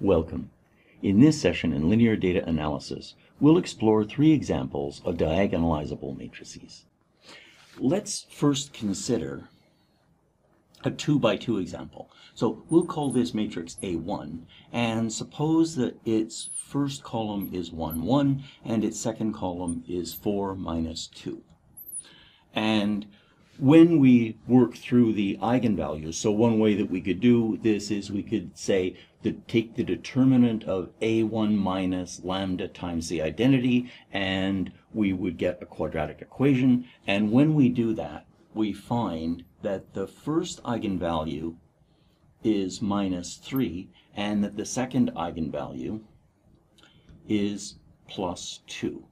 Welcome. In this session in linear data analysis, we'll explore three examples of diagonalizable matrices. Let's first consider a 2 by 2 example. So we'll call this matrix A1 and suppose that its first column is 1, 1 and its second column is 4 minus 2. And when we work through the eigenvalues, so one way that we could do this is we could say that take the determinant of a1 minus lambda times the identity and we would get a quadratic equation. And when we do that, we find that the first eigenvalue is minus 3 and that the second eigenvalue is plus 2.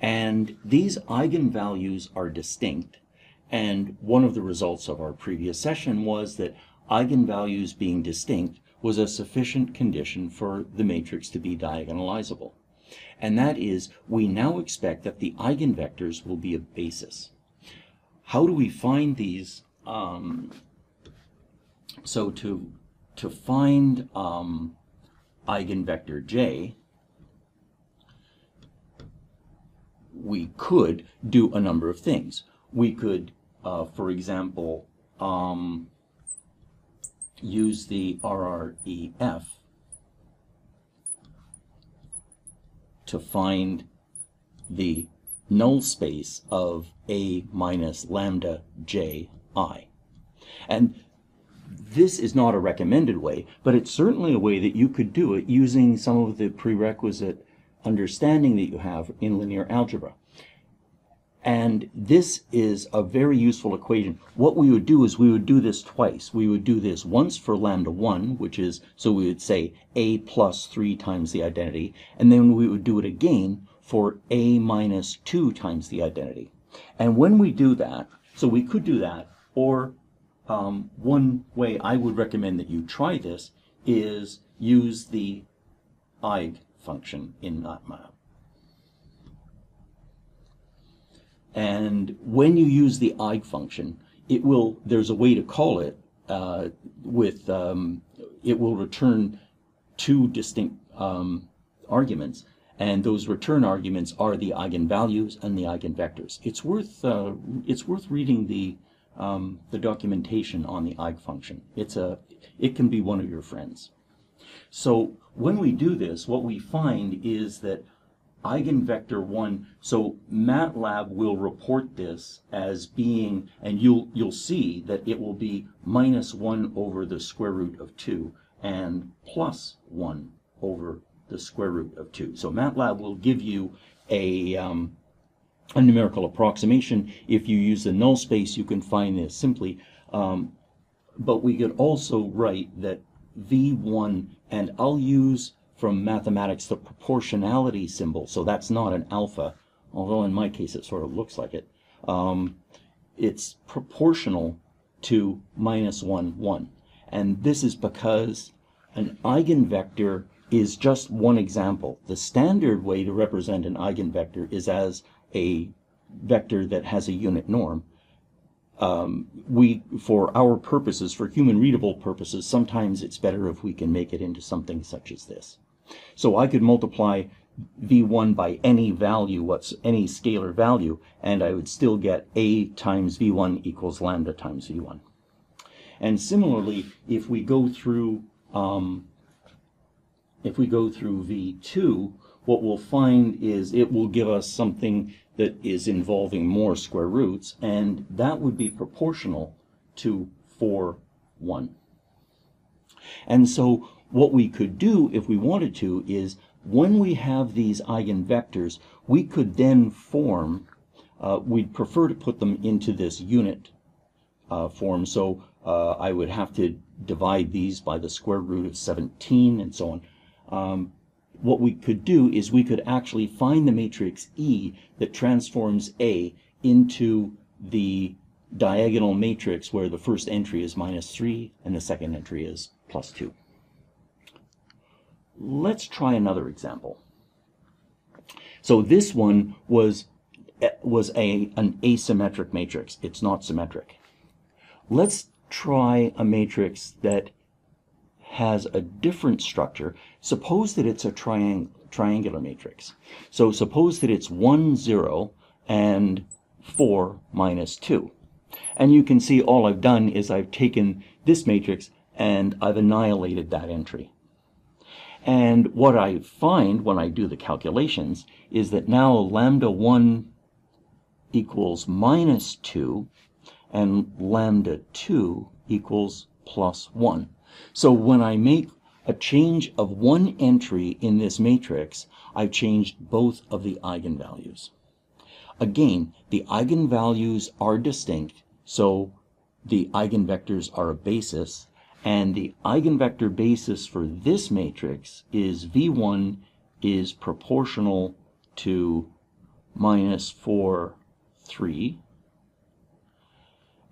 And these eigenvalues are distinct and one of the results of our previous session was that eigenvalues being distinct was a sufficient condition for the matrix to be diagonalizable. And that is, we now expect that the eigenvectors will be a basis. How do we find these? Um, so to, to find um, eigenvector j, we could do a number of things. We could uh, for example, um, use the RREF to find the null space of A minus lambda J I. And this is not a recommended way, but it's certainly a way that you could do it using some of the prerequisite understanding that you have in linear algebra. And this is a very useful equation. What we would do is we would do this twice. We would do this once for lambda 1, which is, so we would say a plus 3 times the identity, and then we would do it again for a minus 2 times the identity. And when we do that, so we could do that, or um, one way I would recommend that you try this is use the eig function in MATLAB. And when you use the eig function, it will, there's a way to call it uh, with, um, it will return two distinct um, arguments. And those return arguments are the eigenvalues and the eigenvectors. It's worth, uh, it's worth reading the, um, the documentation on the eig function. It's a, it can be one of your friends. So when we do this, what we find is that eigenvector 1 so MATLAB will report this as being and you'll you'll see that it will be minus 1 over the square root of 2 and plus 1 over the square root of 2 so MATLAB will give you a um, a numerical approximation. If you use the null space you can find this simply. Um, but we could also write that v1 and I'll use from mathematics the proportionality symbol. So that's not an alpha, although in my case it sort of looks like it. Um, it's proportional to minus 1, 1. And this is because an eigenvector is just one example. The standard way to represent an eigenvector is as a vector that has a unit norm. Um, we, for our purposes, for human readable purposes, sometimes it's better if we can make it into something such as this. So I could multiply v1 by any value, what's any scalar value, and I would still get a times v1 equals lambda times v1. And similarly, if we go through um, if we go through v2, what we'll find is it will give us something that is involving more square roots, and that would be proportional to 4, 1. And so what we could do if we wanted to is when we have these eigenvectors, we could then form, uh, we'd prefer to put them into this unit uh, form. So uh, I would have to divide these by the square root of 17 and so on. Um, what we could do is we could actually find the matrix E that transforms A into the diagonal matrix where the first entry is minus 3 and the second entry is plus 2. Let's try another example. So this one was was a an asymmetric matrix. It's not symmetric. Let's try a matrix that has a different structure, suppose that it's a triang triangular matrix. So suppose that it's 1, 0, and 4 minus 2. And you can see all I've done is I've taken this matrix and I've annihilated that entry. And what I find when I do the calculations is that now lambda 1 equals minus 2 and lambda 2 equals plus 1. So when I make a change of one entry in this matrix, I've changed both of the eigenvalues. Again, the eigenvalues are distinct, so the eigenvectors are a basis, and the eigenvector basis for this matrix is V1 is proportional to minus 4, 3,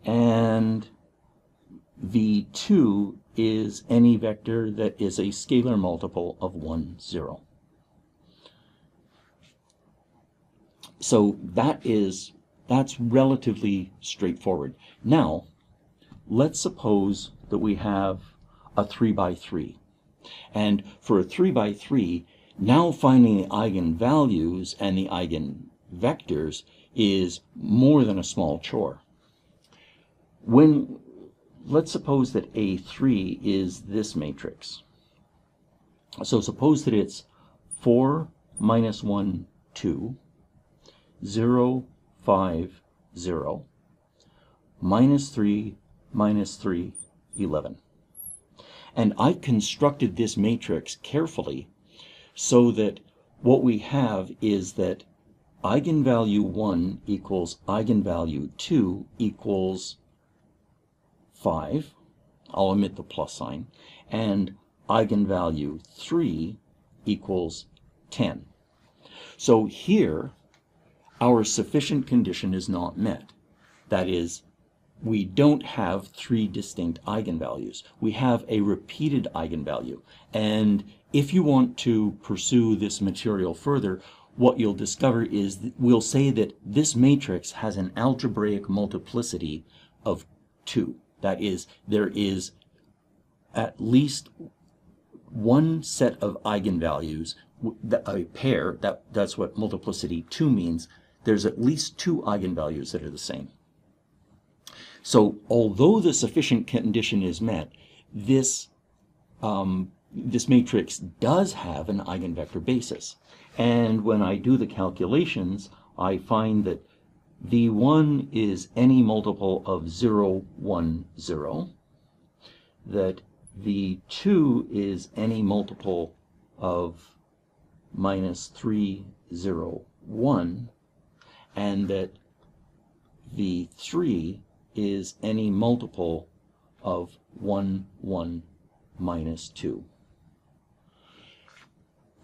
and V2 is any vector that is a scalar multiple of 1, 0. So that is, that's relatively straightforward. Now, let's suppose that we have a 3 by 3. And for a 3 by 3, now finding the eigenvalues and the eigenvectors is more than a small chore. When let's suppose that A3 is this matrix. So suppose that it's 4 minus 1, 2, 0, 5, 0, minus 3, minus 3, 11. And I constructed this matrix carefully so that what we have is that eigenvalue 1 equals eigenvalue 2 equals 5, I'll omit the plus sign, and eigenvalue 3 equals 10. So here, our sufficient condition is not met. That is, we don't have three distinct eigenvalues. We have a repeated eigenvalue. And if you want to pursue this material further, what you'll discover is we'll say that this matrix has an algebraic multiplicity of 2. That is, there is at least one set of eigenvalues, a pair, that, that's what multiplicity 2 means, there's at least two eigenvalues that are the same. So although the sufficient condition is met, this, um, this matrix does have an eigenvector basis. And when I do the calculations, I find that V1 is any multiple of 0, 1, 0, that V2 is any multiple of minus 3, 0, 1, and that V3 is any multiple of 1, 1, minus 2.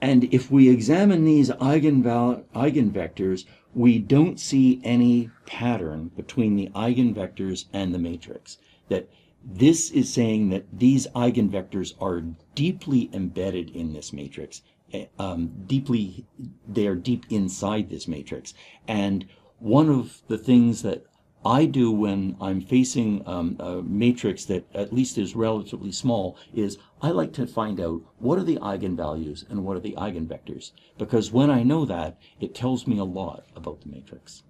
And if we examine these eigenvectors, we don't see any pattern between the eigenvectors and the matrix. That this is saying that these eigenvectors are deeply embedded in this matrix. Eh, um, deeply, they are deep inside this matrix. And one of the things that I do when I'm facing um, a matrix that at least is relatively small is I like to find out what are the eigenvalues and what are the eigenvectors. Because when I know that, it tells me a lot about the matrix.